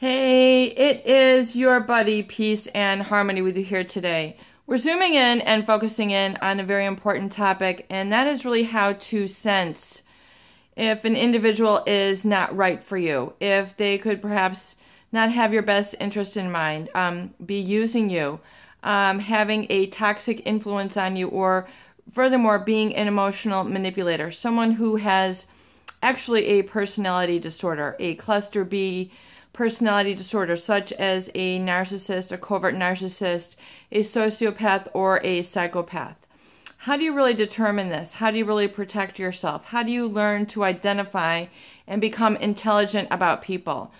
Hey, it is your buddy Peace and Harmony with you here today. We're zooming in and focusing in on a very important topic, and that is really how to sense if an individual is not right for you, if they could perhaps not have your best interest in mind, um, be using you, um, having a toxic influence on you, or furthermore, being an emotional manipulator, someone who has actually a personality disorder, a cluster B personality disorder, such as a narcissist, a covert narcissist, a sociopath, or a psychopath. How do you really determine this? How do you really protect yourself? How do you learn to identify and become intelligent about people?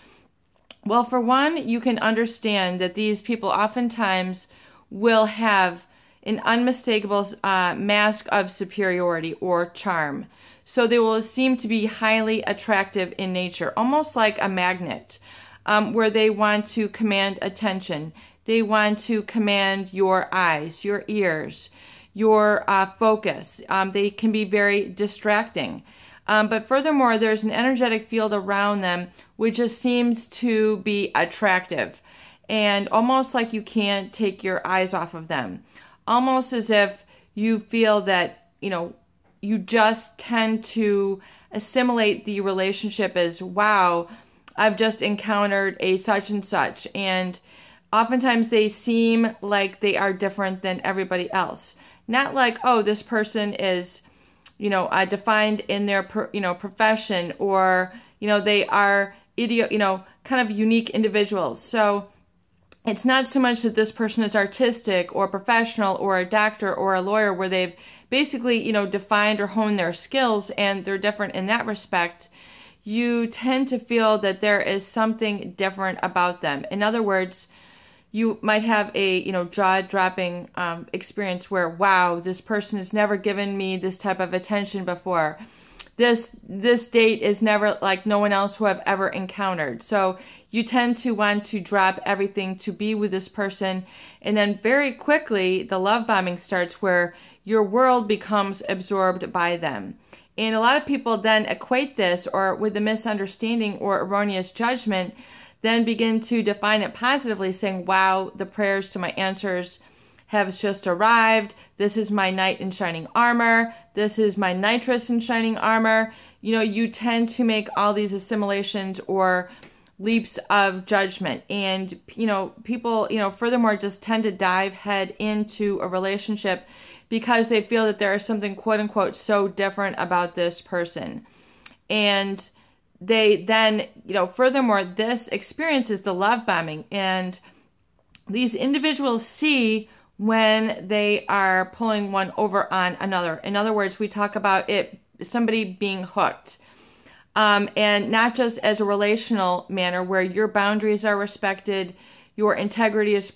Well, for one, you can understand that these people oftentimes will have an unmistakable uh, mask of superiority or charm. So they will seem to be highly attractive in nature, almost like a magnet, um, where they want to command attention. They want to command your eyes, your ears, your uh, focus. Um, they can be very distracting. Um, but furthermore, there's an energetic field around them which just seems to be attractive and almost like you can't take your eyes off of them almost as if you feel that, you know, you just tend to assimilate the relationship as, wow, I've just encountered a such and such. And oftentimes they seem like they are different than everybody else. Not like, oh, this person is, you know, uh, defined in their, you know, profession or, you know, they are idiot, you know, kind of unique individuals. So it's not so much that this person is artistic or professional or a doctor or a lawyer where they've basically, you know, defined or honed their skills and they're different in that respect. You tend to feel that there is something different about them. In other words, you might have a you know jaw dropping um, experience where wow this person has never given me this type of attention before this this date is never like no one else who I've ever encountered. So you tend to want to drop everything to be with this person and then very quickly the love bombing starts where your world becomes absorbed by them. And a lot of people then equate this or with a misunderstanding or erroneous judgment then begin to define it positively saying wow the prayers to my answers have just arrived. This is my knight in shining armor. This is my nitrous in shining armor. You know, you tend to make all these assimilations or leaps of judgment. And, you know, people, you know, furthermore, just tend to dive head into a relationship because they feel that there is something quote unquote so different about this person. And they then, you know, furthermore, this experience is the love bombing. And these individuals see when they are pulling one over on another. In other words, we talk about it somebody being hooked. Um, and not just as a relational manner where your boundaries are respected, your integrity is,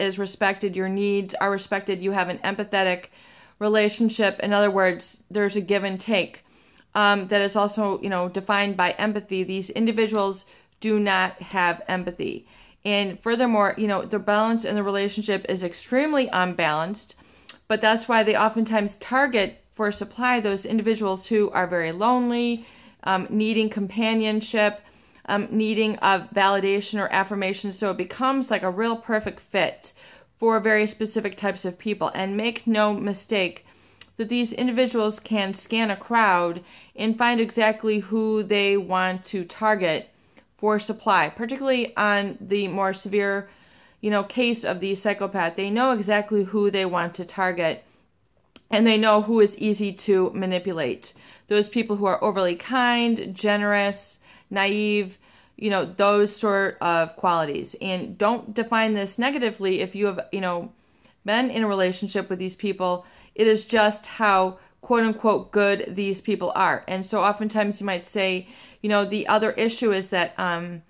is respected, your needs are respected, you have an empathetic relationship. In other words, there's a give and take um, that is also, you know, defined by empathy. These individuals do not have empathy. And furthermore, you know, the balance in the relationship is extremely unbalanced, but that's why they oftentimes target for supply those individuals who are very lonely, um, needing companionship, um, needing a validation or affirmation. So it becomes like a real perfect fit for very specific types of people. And make no mistake that these individuals can scan a crowd and find exactly who they want to target for supply, particularly on the more severe, you know, case of the psychopath. They know exactly who they want to target and they know who is easy to manipulate. Those people who are overly kind, generous, naive, you know, those sort of qualities. And don't define this negatively if you have, you know, been in a relationship with these people. It is just how quote unquote good these people are. And so oftentimes you might say, you know, the other issue is that, um,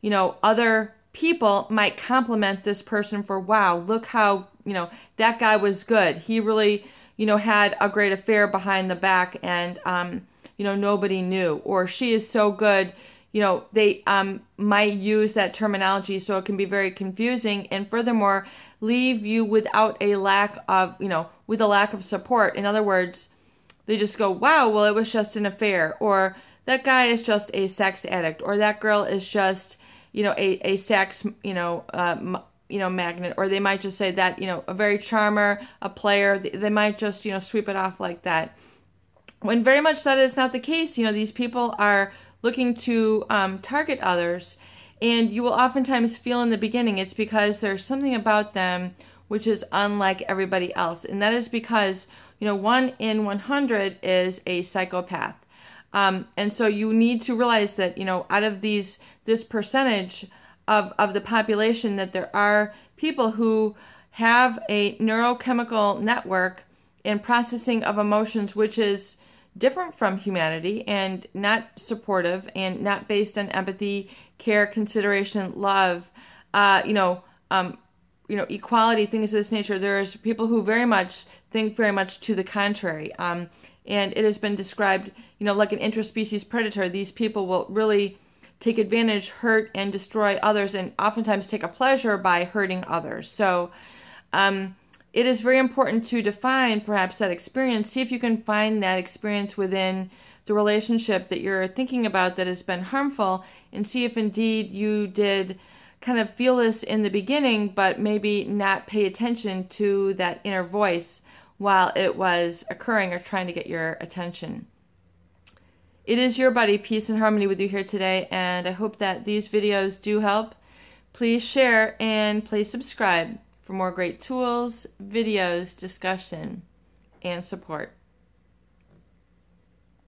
you know, other people might compliment this person for, wow, look how, you know, that guy was good. He really, you know, had a great affair behind the back and, um, you know, nobody knew. Or she is so good, you know, they um, might use that terminology so it can be very confusing and furthermore leave you without a lack of, you know, with a lack of support. In other words, they just go, wow, well, it was just an affair. Or that guy is just a sex addict or that girl is just, you know, a, a sex, you know, uh, you know, magnet, or they might just say that, you know, a very charmer, a player, they, they might just, you know, sweep it off like that. When very much that is not the case, you know, these people are looking to um, target others, and you will oftentimes feel in the beginning it's because there's something about them which is unlike everybody else, and that is because, you know, one in 100 is a psychopath. Um, and so you need to realize that, you know, out of these, this percentage, of, of the population that there are people who have a neurochemical network in processing of emotions which is different from humanity and not supportive and not based on empathy, care, consideration, love, uh, you know, um, you know, equality, things of this nature. There's people who very much think very much to the contrary. Um, and it has been described, you know, like an interspecies predator. These people will really take advantage, hurt, and destroy others, and oftentimes take a pleasure by hurting others. So, um, it is very important to define perhaps that experience. See if you can find that experience within the relationship that you're thinking about that has been harmful, and see if indeed you did kind of feel this in the beginning, but maybe not pay attention to that inner voice while it was occurring or trying to get your attention. It is your buddy, Peace and Harmony, with you here today, and I hope that these videos do help. Please share and please subscribe for more great tools, videos, discussion, and support.